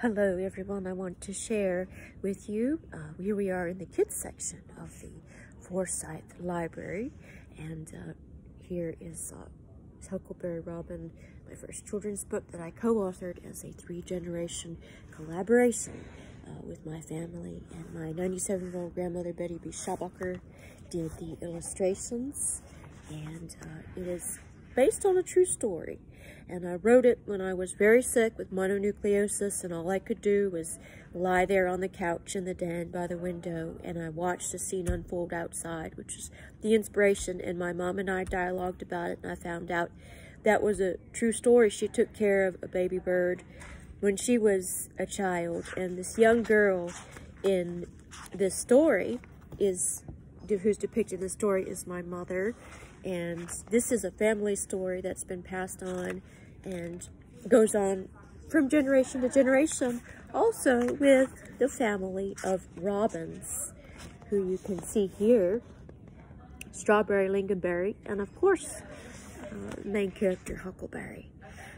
Hello everyone, I want to share with you, uh, here we are in the kids section of the Forsyth Library. And uh, here is uh, Huckleberry Robin, my first children's book that I co-authored as a three-generation collaboration uh, with my family. And my 97-year-old grandmother Betty B. Schabacker did the illustrations. And uh, it is based on a true story. And I wrote it when I was very sick with mononucleosis and all I could do was lie there on the couch in the den by the window and I watched the scene unfold outside, which is the inspiration. And my mom and I dialogued about it and I found out that was a true story. She took care of a baby bird when she was a child. And this young girl in this story is, who's depicted in the story is my mother. And this is a family story that's been passed on and goes on from generation to generation. Also with the family of robins, who you can see here. Strawberry, Lingonberry, and of course, uh, main character Huckleberry.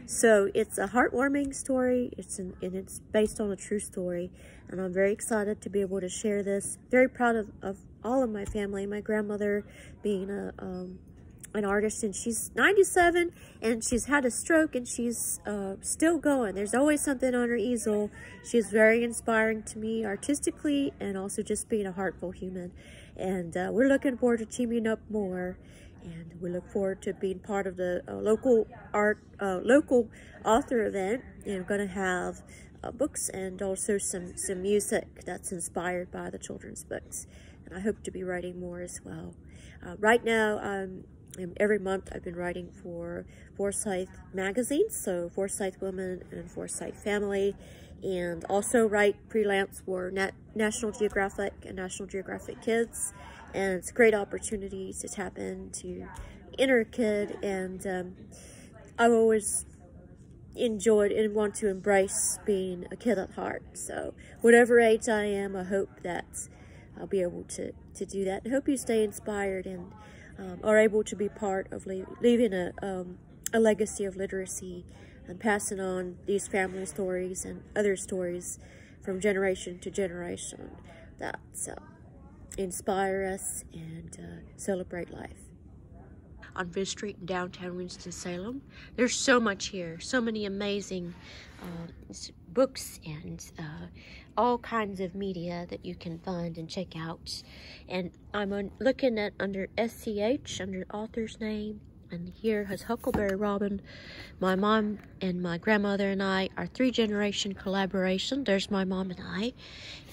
So it's a heartwarming story. It's an, and it's based on a true story. And I'm very excited to be able to share this. Very proud of, of all of my family. My grandmother being a um, an artist and she's 97 and she's had a stroke and she's uh, still going. There's always something on her easel. She's very inspiring to me artistically and also just being a heartful human. And uh, we're looking forward to teaming up more and we look forward to being part of the uh, local art, uh, local author event. And we're going to have uh, books and also some, some music that's inspired by the children's books. And I hope to be writing more as well. Uh, right now, um, every month I've been writing for Forsyth magazines, so Forsyth Women and Forsyth Family, and also write freelance for Nat National Geographic and National Geographic Kids, and it's a great opportunity to tap into inner kid, and um, I've always enjoyed and want to embrace being a kid at heart, so whatever age I am, I hope that I'll be able to, to do that, and hope you stay inspired and um, are able to be part of leaving a, um, a legacy of literacy and passing on these family stories and other stories from generation to generation that uh, inspire us and uh, celebrate life. On Fifth Street in downtown Winston-Salem. There's so much here, so many amazing uh, books and uh, all kinds of media that you can find and check out. And I'm looking at under SCH, under author's name, and here has Huckleberry Robin. My mom and my grandmother and I, are three-generation collaboration. There's my mom and I.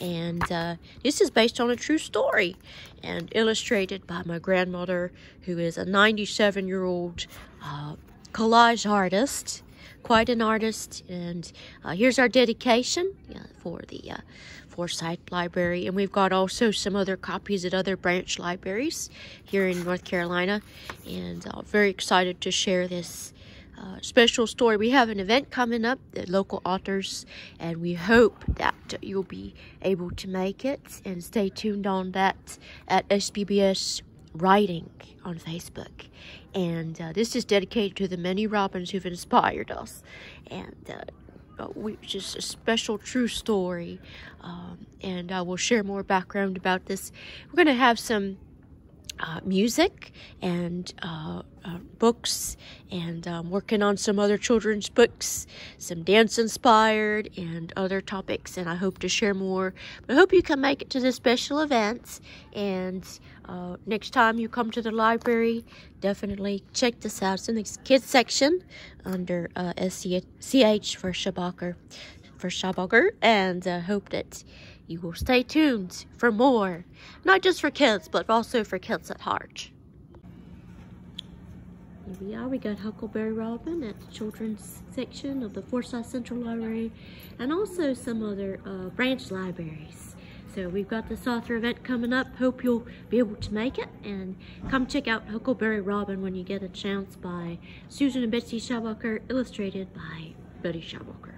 And uh, this is based on a true story and illustrated by my grandmother, who is a 97-year-old uh, collage artist quite an artist. And uh, here's our dedication for the uh, Forsyth Library. And we've got also some other copies at other branch libraries here in North Carolina. And uh, very excited to share this uh, special story. We have an event coming up, the local authors, and we hope that you'll be able to make it and stay tuned on that at SBBS writing on Facebook. And uh, this is dedicated to the many Robins who've inspired us. And uh, uh, we, just a special true story. Um, and I will share more background about this. We're going to have some uh, music and uh, uh, books and um, working on some other children's books, some dance inspired and other topics. And I hope to share more. But I hope you can make it to the special events. And uh, next time you come to the library, definitely check this out. It's in the kids section under uh, SCH for Schabacker, for Schabacker. And I hope that you will stay tuned for more, not just for kids, but also for kids at heart. Here we are, we got Huckleberry Robin at the children's section of the Forsyth Central Library, and also some other uh, branch libraries. So we've got this author event coming up. Hope you'll be able to make it. And come check out Huckleberry Robin when you get a chance by Susan and Betsy Schabacker, illustrated by Betty Schabacker.